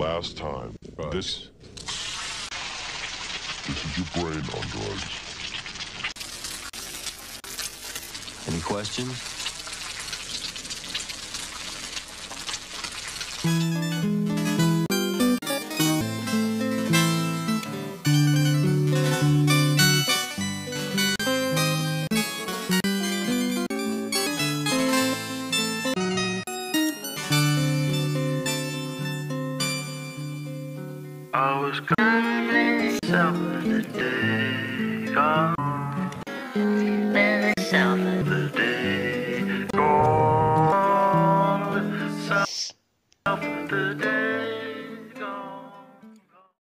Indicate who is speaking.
Speaker 1: last time.
Speaker 2: Right.
Speaker 1: This. This is your brain on drugs.
Speaker 3: Any questions? I was calling myself the day.